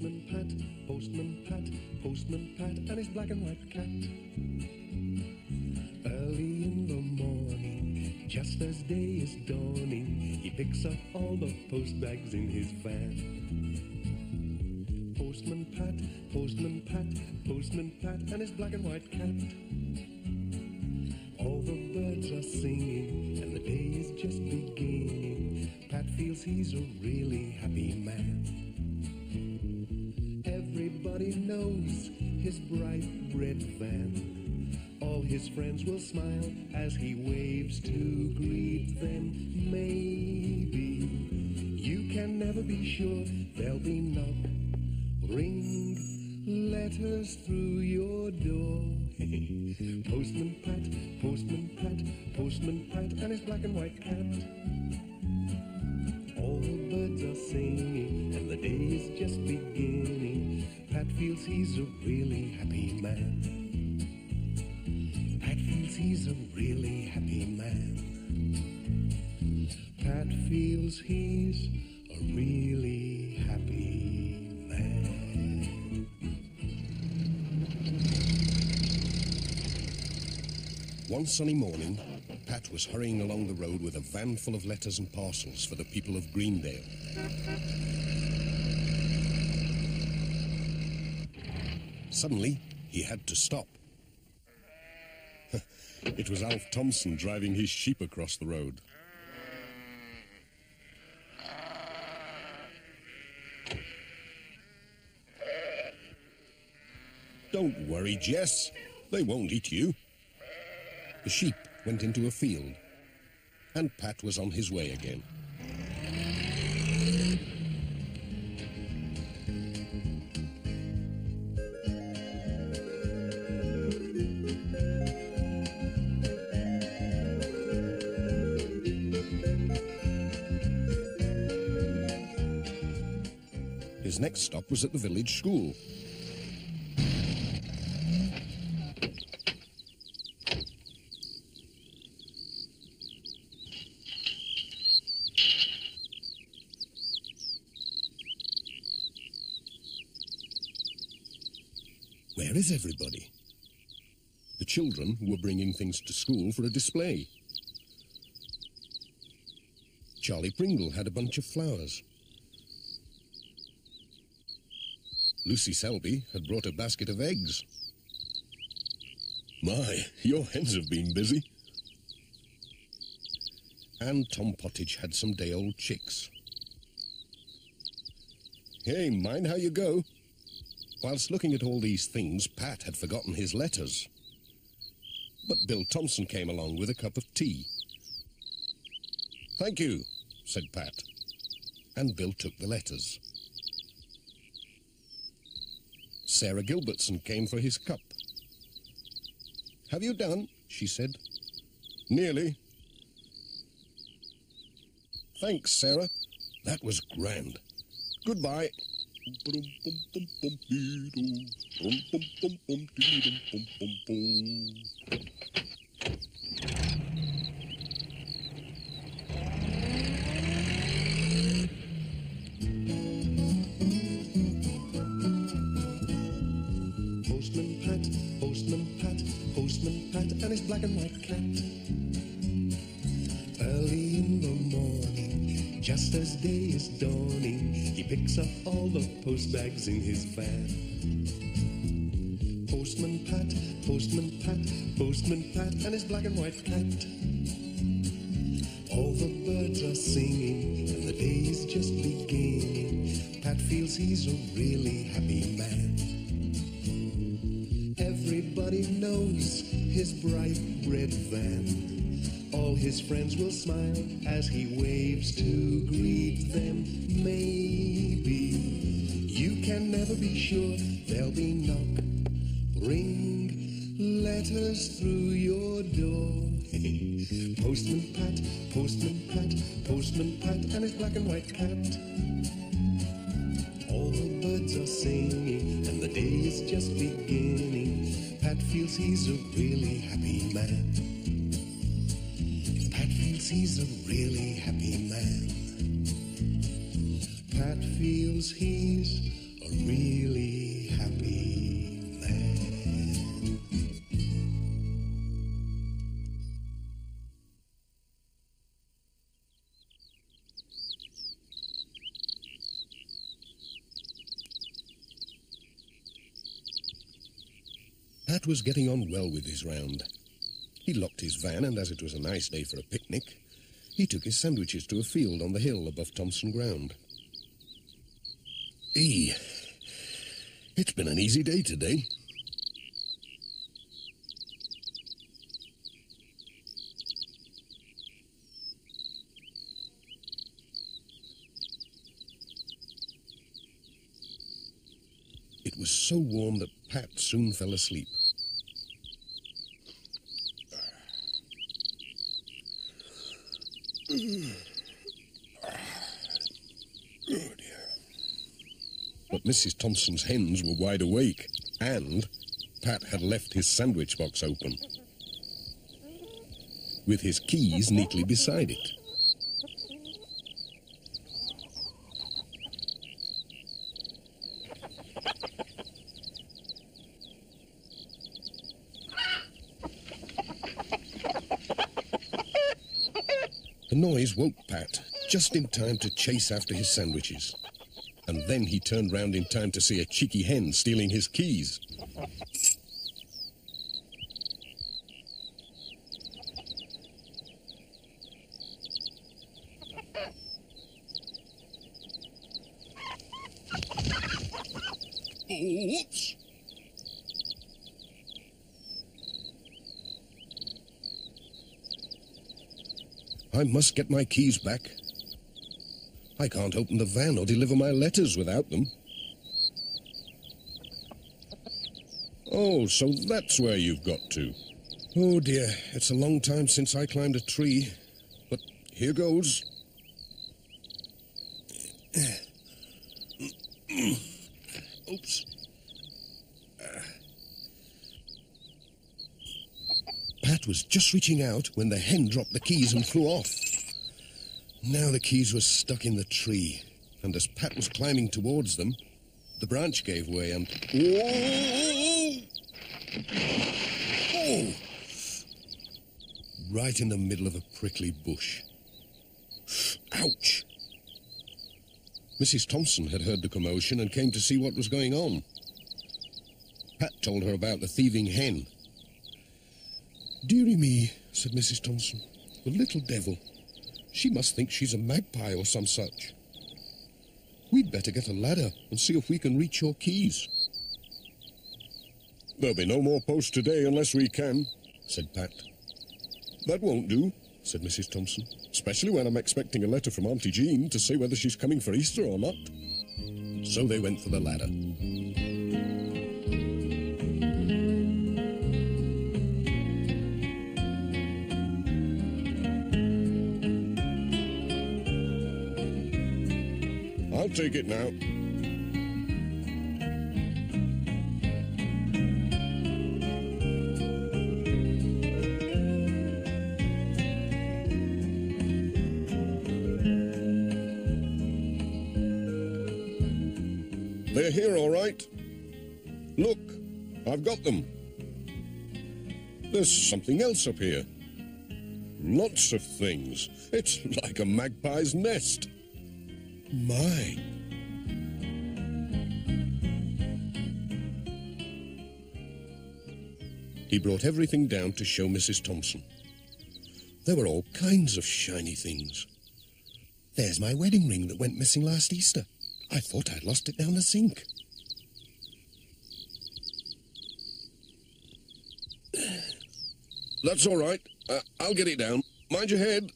Postman Pat, Postman Pat, Postman Pat, and his black and white cat. Early in the morning, just as day is dawning, he picks up all the post bags in his van. Postman Pat, Postman Pat, Postman Pat, and his black and white cat. All the birds are singing, and the day is just beginning. Pat feels he's a really happy man. Knows his bright red van. All his friends will smile as he waves to greet them. Maybe you can never be sure there'll be knock, ring, letters through your door. Postman Pat, Postman Pat, Postman Pat, and his black and white cat. All the birds are singing, and the day is just beginning. Pat feels he's a really happy man. Pat feels he's a really happy man. Pat feels he's a really happy man. One sunny morning, Pat was hurrying along the road with a van full of letters and parcels for the people of Greendale. Suddenly, he had to stop. it was Alf Thompson driving his sheep across the road. Don't worry, Jess. They won't eat you. The sheep went into a field, and Pat was on his way again. Next stop was at the village school. Where is everybody? The children were bringing things to school for a display. Charlie Pringle had a bunch of flowers. Lucy Selby had brought a basket of eggs. My, your hens have been busy. And Tom Pottage had some day old chicks. Hey, mind how you go. Whilst looking at all these things, Pat had forgotten his letters. But Bill Thompson came along with a cup of tea. Thank you, said Pat. And Bill took the letters. Sarah Gilbertson came for his cup. Have you done? she said. Nearly. Thanks, Sarah. That was grand. Goodbye. Black and white cat. Early in the morning, just as day is dawning, he picks up all the post bags in his van. Postman Pat, Postman Pat, Postman Pat, and his black and white cat. All the birds are singing, and the day is just beginning. Pat feels he's a really happy man. Everybody knows his bright red van. All his friends will smile as he waves to greet them. Maybe you can never be sure there'll be knock, ring, letters through your door. Postman Pat, Postman Pat, Postman Pat, and his black and white cat. The birds are singing, and the day is just beginning. Pat feels he's a really happy man. Pat feels he's a really happy man. Pat feels he's a a really happy Was getting on well with his round. He locked his van, and as it was a nice day for a picnic, he took his sandwiches to a field on the hill above Thompson Ground. Eee, it's been an easy day today. It was so warm that Pat soon fell asleep. Mrs. Thompson's hens were wide awake, and Pat had left his sandwich box open, with his keys neatly beside it. The noise woke Pat just in time to chase after his sandwiches. And then he turned round in time to see a cheeky hen stealing his keys. Oops! I must get my keys back. I can't open the van or deliver my letters without them. Oh, so that's where you've got to. Oh dear, it's a long time since I climbed a tree. But here goes. Oops. Pat was just reaching out when the hen dropped the keys and flew off. Now the keys were stuck in the tree, and as Pat was climbing towards them, the branch gave way and. Whoa! Oh! Right in the middle of a prickly bush. Ouch! Mrs. Thompson had heard the commotion and came to see what was going on. Pat told her about the thieving hen. Dearie me, said Mrs. Thompson. The little devil. She must think she's a magpie or some such. We'd better get a ladder and see if we can reach your keys. There'll be no more post today unless we can, said Pat. That won't do, said Mrs. Thompson, especially when I'm expecting a letter from Auntie Jean to say whether she's coming for Easter or not. So they went for the ladder. Take it now. They're here, all right. Look, I've got them. There's something else up here. Lots of things. It's like a magpie's nest. My. He brought everything down to show Mrs. Thompson. There were all kinds of shiny things. There's my wedding ring that went missing last Easter. I thought I'd lost it down the sink. That's all right. Uh, I'll get it down. Mind your head.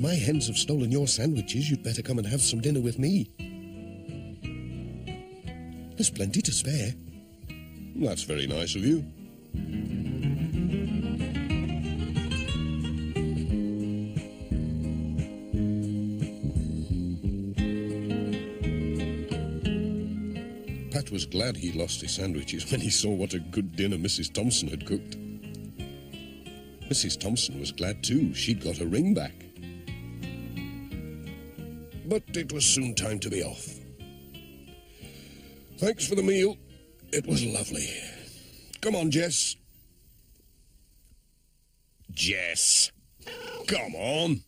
My hens have stolen your sandwiches, you'd better come and have some dinner with me. There's plenty to spare. That's very nice of you. Pat was glad he lost his sandwiches when he saw what a good dinner Mrs. Thompson had cooked. Mrs. Thompson was glad too. She'd got her ring back. But it was soon time to be off. Thanks for the meal. It was lovely. Come on, Jess. Jess. Come on.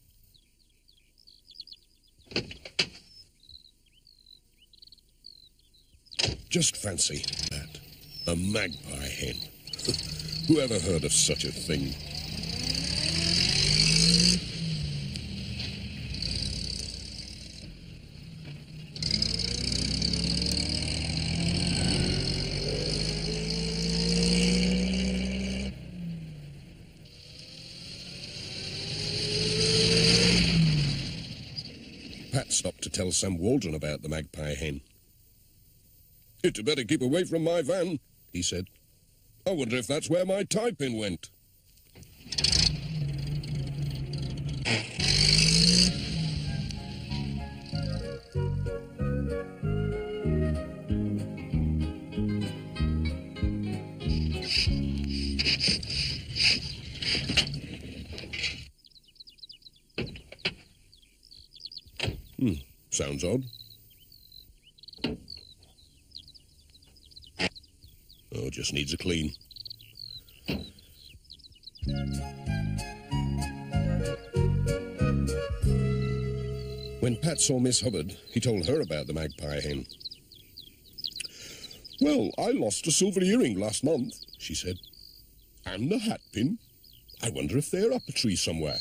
Just fancy that. A magpie hen. Who ever heard of such a thing? Pat stopped to tell Sam Waldron about the magpie hen. You'd better keep away from my van, he said. I wonder if that's where my tie-pin went. Sounds odd. Oh, just needs a clean. When Pat saw Miss Hubbard, he told her about the magpie hen. Well, I lost a silver earring last month, she said. And a hat pin. I wonder if they're up a tree somewhere.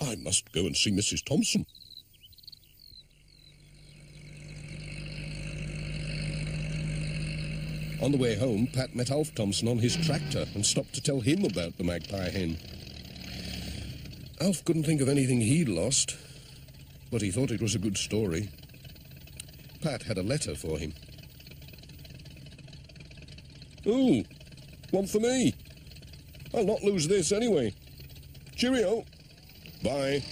I must go and see Mrs. Thompson. On the way home, Pat met Alf Thompson on his tractor and stopped to tell him about the magpie hen. Alf couldn't think of anything he'd lost, but he thought it was a good story. Pat had a letter for him. Ooh, one for me. I'll not lose this anyway. Cheerio. Bye.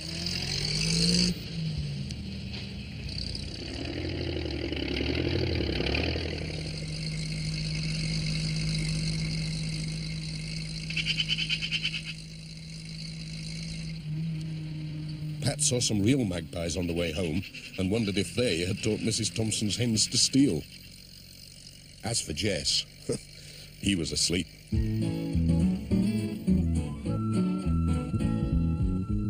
Pat saw some real magpies on the way home and wondered if they had taught Mrs. Thompson's hens to steal. As for Jess, he was asleep.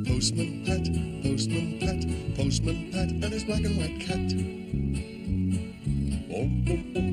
Postman Pat, Postman Pat, Postman Pat, and his black and white cat. Boom, boom, boom, boom.